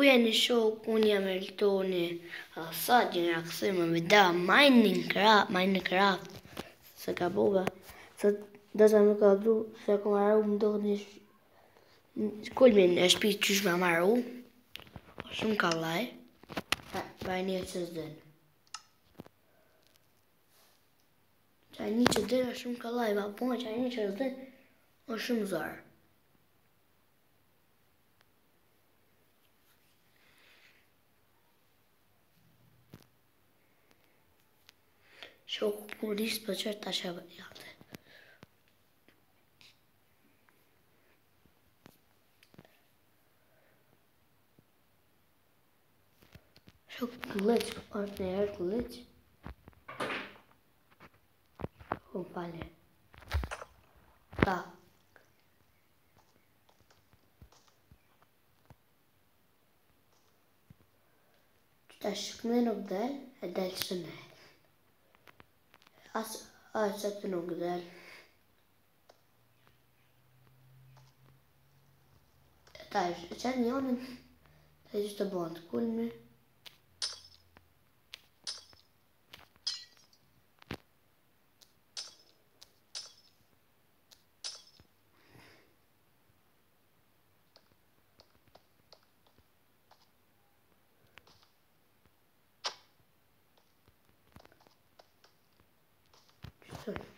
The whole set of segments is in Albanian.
Ku e në shohë unë jam e lëtoni A sa që një akësime me da Ma në kraft Se ka boga Se da sa më ka du Se ka marru, u më do një sh... Kullmin në shpi që shme marru, Shumë ka laj Ba e një që zden Qaj një që zden Shumë ka laj Ba po, qaj një që zden O shumë zarë Shoku kuris për qërë ta shabër jante. Shoku për gulëqë. Shoku për njerë gulëqë. Kupalë. Ta. Që ta shkënë në vdellë, e delë shënëhe. Аз, аз это много, да. Tá, já não, né? Tá, já tá bom, tá cool,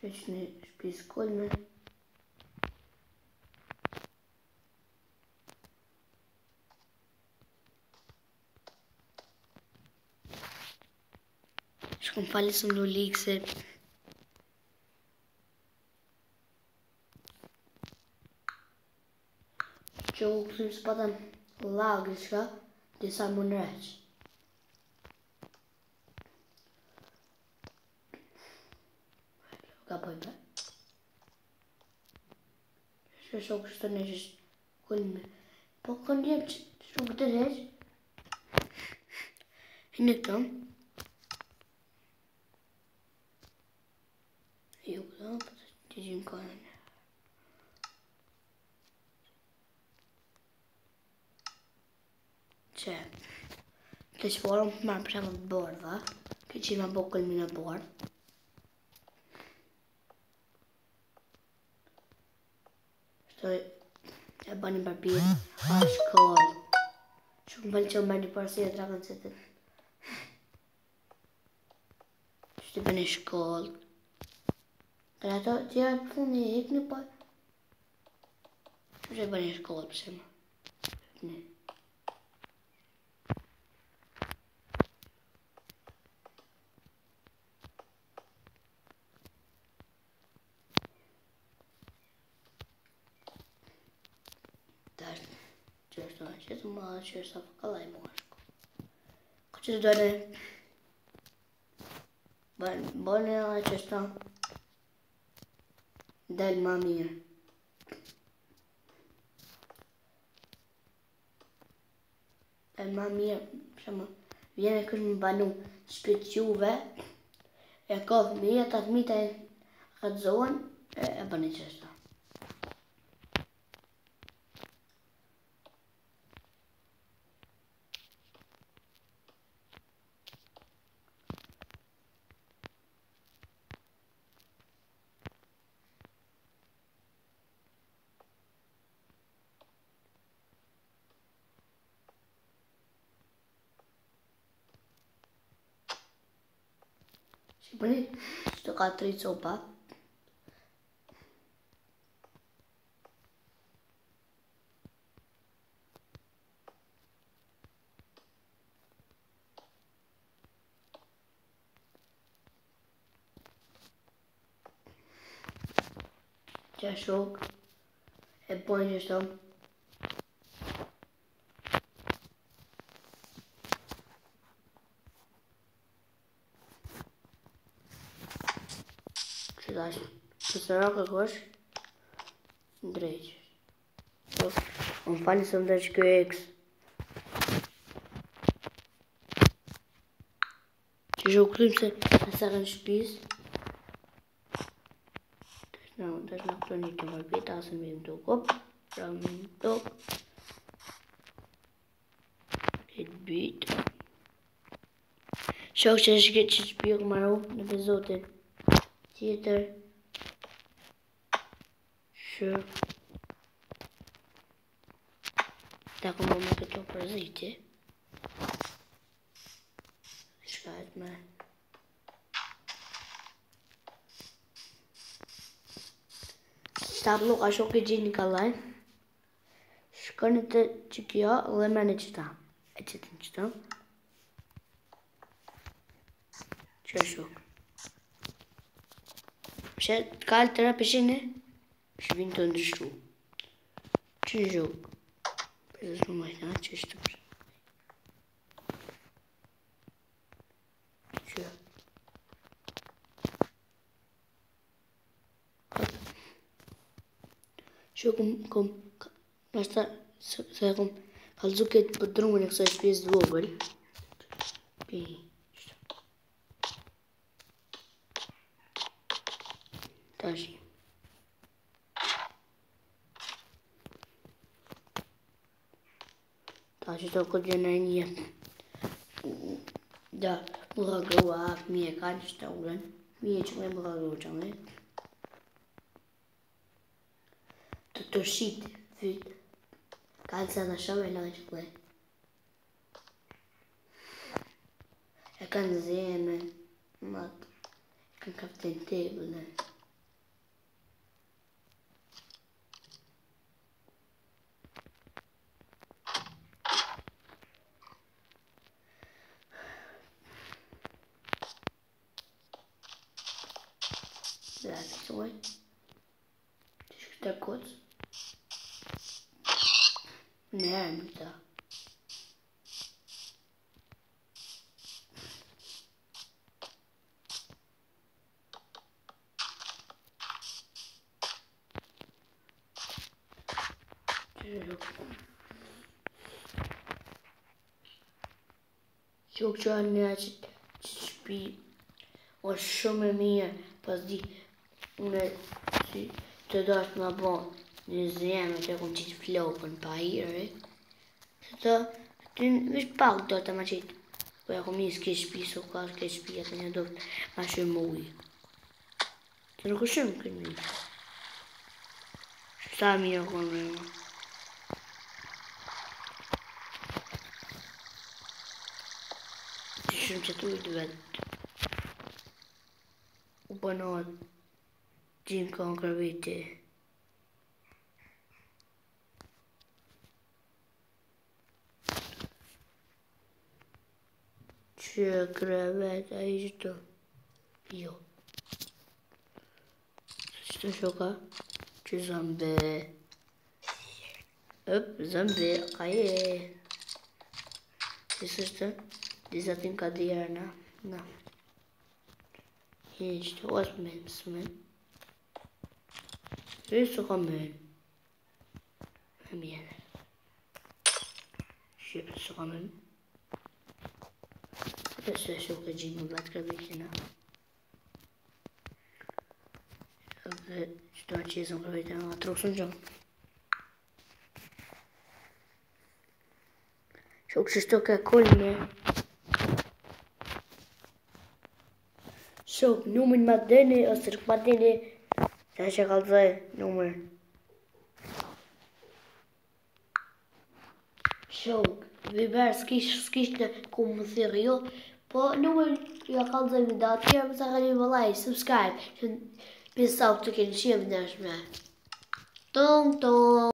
Вечный шпиц Кольмы. Acho que um palhaço no Lixer. Jogo, principalmente, lá, que está de Simon Ratch. Ta bëjmë. Shë eh? shokë shë të po në shë jo, kullime. Po kënë jepë që shokë të rejë. Hine tëmë. Jo, këta, për të të gjimë kërën. Që, të shforëm po për më përshemë të borë dhe, këtë që i më bërë këllë më në bërë. E bani për pjetë, a shkoj. Shumë bëllë që më bani për si e dragën se të... Shtë të bani shkoj. E ato po- të funi e hikë një për... bani shkoj, pëse më. Ne. që të më dhe qërë sa për ka lajmë u ashko Kë që të dore Bërë bërë e dhe qërë sa Dëllë më mirë Dëllë më mirë Dëllë më mirë Vjene kërë më banu Shpët që E kohë më jetë atë mitë e rëtë E bërë në qërë sa Băi, știu că a trăit sopa. Já e É bom, gestão. pedaço. Personal какой? Дрейч. Он фанит сам даже QX. Чужой климся, а саран шпис. Não, das na crónica vai ver, um assumindo do copo. Para mim, top. Redbit. Show, chega, chega, chega, chega, chega, mal chega, chega, chega, Yedi. Şu. Takım olmak çok razıydı. Şikayet mi? Tablo aşok için Nikolay. Şu kanıta çıkıyor. Alın ben açıdan. Açıdan çıktım. Pse kalë të tëra pëshin e? Pëshin vinë të ndryshu. Që në gjë? Për dhe shumë majhë nga që është të përshin. Që? Këtë? Që këm, këm, këm, këm, këm, këm, këm, këm, këm, këm, këm, këm, këm, këm, këm, këm, Подожди. Так, что куда нет. Da, murăgăua, mie ca niște ulen. Mie ce mai murăgău ce mai. Totușit, vit. Ca înseamnă așa mai la ce mai. E ca în zene, mat. E ca în captain table, de acordo? Ne, bir daha. Çok anne açık bir aşama minha fazer uma të dojtë më bon në zemë të kom qitë flokën pa hirë se të të vish pak do të më qitë po e kom njës ke shpi së ka ke shpi atë një dojtë ma shumë ujë të nuk shumë këtë një sa mirë kom në më të shumë që të ujtë vetë u bënojtë Jim Concavity. C'è gravata, io sto. Io. Sto giocando. C'è zombie. Hop, zombie. Aie. Desiste. Desatinca di arna. Não. Gente, eu gosto mesmo, Rustig aan mij. En meer. Rustig aan hem. Adesso adesso che Gino zo. vicina. ik acceso per Zo, un altro sonno. Ще Zo, кольме. Шок, нумен мадене, острых мадене. Já chega a dizer número. Jogo. Viver skista como se riu. Número e a calda me dá. Tiramos a rádio balai. Subscribe. Pensar o que nos chama nas mãos. É? Tom, tom.